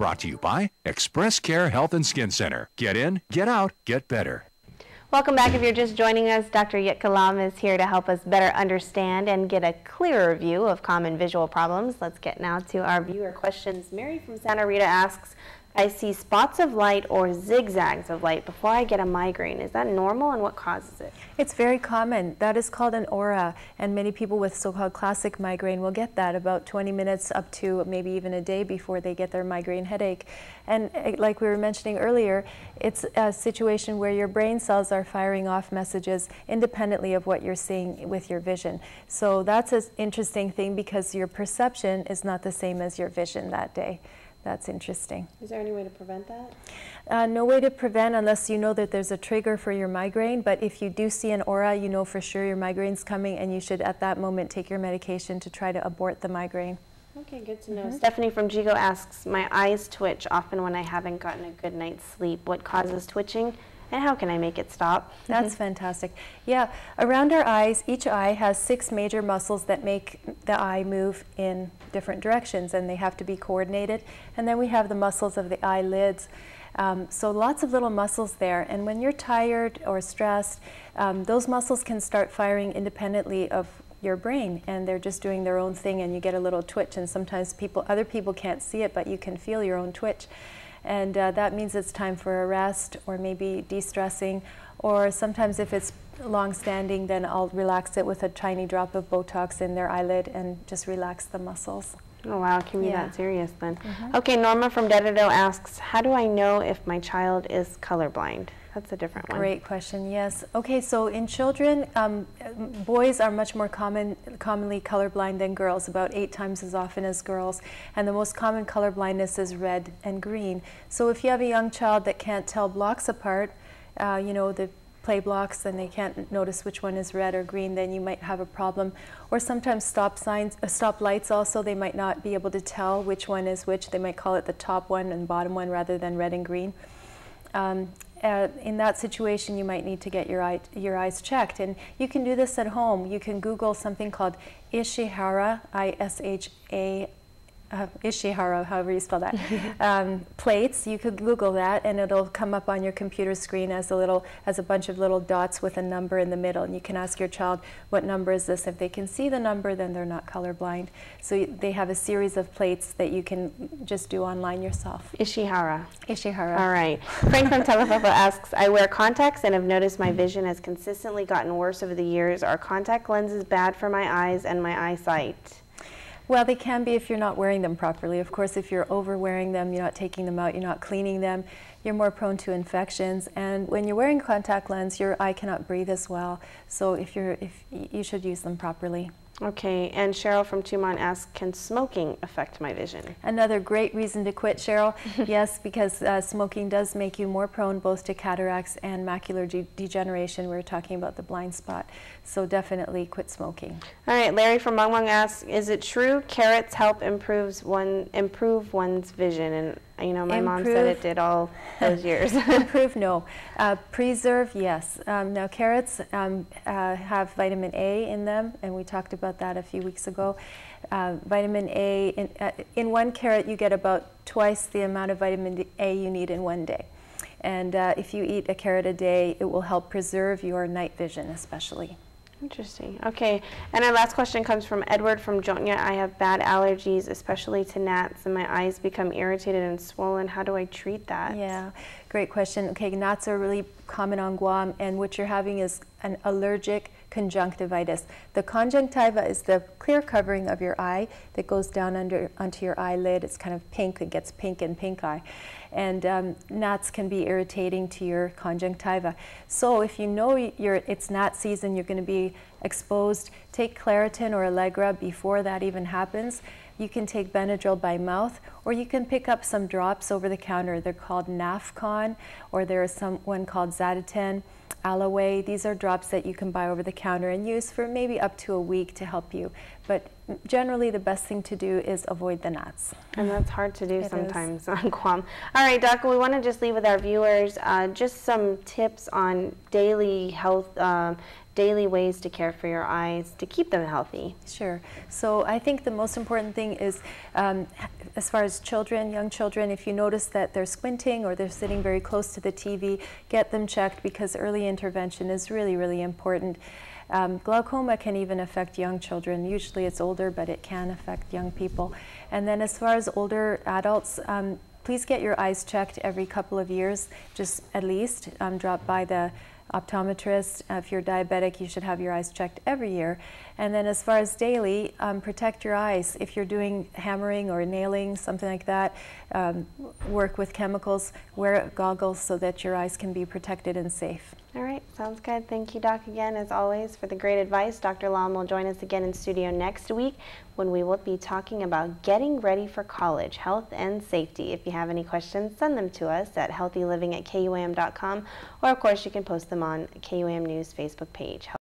Brought to you by Express Care Health and Skin Center. Get in, get out, get better. Welcome back. If you're just joining us, Dr. Jitka Lom is here to help us better understand and get a clearer view of common visual problems. Let's get now to our viewer questions. Mary from Santa Rita asks, I see spots of light or zigzags of light before I get a migraine. Is that normal and what causes it? It's very common. That is called an aura and many people with so-called classic migraine will get that about 20 minutes up to maybe even a day before they get their migraine headache. And eh, like we were mentioning earlier, it's a situation where your brain cells are firing off messages independently of what you're seeing with your vision. So that's an interesting thing because your perception is not the same as your vision that day that's interesting. Is there any way to prevent that? Uh, no way to prevent unless you know that there's a trigger for your migraine. But if you do see an aura, you know for sure your migraine's coming, and you should at that moment take your medication to try to abort the migraine. Okay, good to know. Mm -hmm. Stephanie from Yigo asks, my eyes twitch often when I haven't gotten a good night's sleep. What causes twitching? And how can I make it stop? That's fantastic. Yeah, around our eyes, each eye has six major muscles that make the eye move in different directions and they have to be coordinated. And then we have the muscles of the eyelids. Um, so lots of little muscles there. And when you're tired or stressed, um, those muscles can start firing independently of your brain and they're just doing their own thing and you get a little twitch and sometimes people other people can't see it but you can feel your own twitch and uh, that means it's time for a rest or maybe de-stressing. Or sometimes if it's long-standing, then I'll relax it with a tiny drop of Botox in their eyelid and just relax the muscles. Oh wow, it can be yeah. that serious then. Mm -hmm. Okay, Norma from Dededo asks, how do I know if my child is colorblind? That's a different one. Great question. Yes. Okay. So in children, um, boys are much more common, commonly colorblind than girls, about eight times as often as girls. And the most common color blindness is red and green. So if you have a young child that can't tell blocks apart, uh, you know the play blocks and they can't notice which one is red or green, then you might have a problem. Or sometimes stop signs, uh, stop lights also, they might not be able to tell which one is which. They might call it the top one and bottom one rather than red and green. Um, uh, in that situation, you might need to get your, eye, your eyes checked. And you can do this at home. You can Google something called Ishihara, I-S-H-A uh, Ishihara, however you spell that, um, plates. You could Google that, and it'll come up on your computer screen as a little, as a bunch of little dots with a number in the middle. And you can ask your child, "What number is this?" If they can see the number, then they're not colorblind. So they have a series of plates that you can just do online yourself. Ishihara. Ishihara. All right. Frank from Talofofo asks, "I wear contacts and have noticed my vision has consistently gotten worse over the years. Are contact lenses bad for my eyes and my eyesight?" Well, they can be if you're not wearing them properly. Of course, if you're overwearing them, you're not taking them out, you're not cleaning them, you're more prone to infections. And when you're wearing contact lens, your eye cannot breathe as well. So if you're, if you should use them properly. Okay, and Cheryl from Tumon asks, can smoking affect my vision? Another great reason to quit, Cheryl. yes, because uh, smoking does make you more prone both to cataracts and macular de degeneration. We were talking about the blind spot. So definitely quit smoking. All right, Larry from Mong asks, is it true carrots help improves one, improve one's vision? And you know, my Improve. mom said it did all those years. Improve, no. Uh, preserve, yes. Um, now, carrots um, uh, have vitamin A in them, and we talked about that a few weeks ago. Uh, vitamin A, in, uh, in one carrot, you get about twice the amount of vitamin A you need in one day. And uh, if you eat a carrot a day, it will help preserve your night vision, especially. Interesting. Okay. And our last question comes from Edward from Yona. I have bad allergies, especially to gnats, and my eyes become irritated and swollen. How do I treat that? Yeah, great question. Okay, gnats are really common on Guam, and what you're having is an allergic conjunctivitis. The conjunctiva is the clear covering of your eye that goes down under onto your eyelid. It's kind of pink. It gets pink in pink eye. And um, gnats can be irritating to your conjunctiva. So if you know you're, it's gnat season, you're going to be exposed, take Claritin or Allegra before that even happens. You can take Benadryl by mouth, or you can pick up some drops over the counter. They're called Naphcon, or there's some one called Zaditan. Aloe. These are drops that you can buy over the counter and use for maybe up to a week to help you. But generally the best thing to do is avoid the nuts. And that's hard to do It is. sometimes on Guam. All right, Doc, we want to just leave with our viewers uh, just some tips on daily health, um, daily ways to care for your eyes to keep them healthy. Sure. So I think the most important thing is, um, as far as children, young children, if you notice that they're squinting or they're sitting very close to the TV, get them checked because early intervention is really, really important. Um, glaucoma can even affect young children. Usually it's older, but it can affect young people. And then as far as older adults, um, please get your eyes checked every couple of years, just at least. Um, drop by the optometrist. If you're diabetic, you should have your eyes checked every year. And then as far as daily, um, protect your eyes. If you're doing hammering or nailing, something like that, um, work with chemicals, wear goggles so that your eyes can be protected and safe. All right, sounds good. Thank you, Doc, again, as always, for the great advice. Dr. Lom will join us again in studio next week when we will be talking about getting ready for college, health and safety. If you have any questions, send them to us at healthyliving or of course, you can post them on KUAM News Facebook page.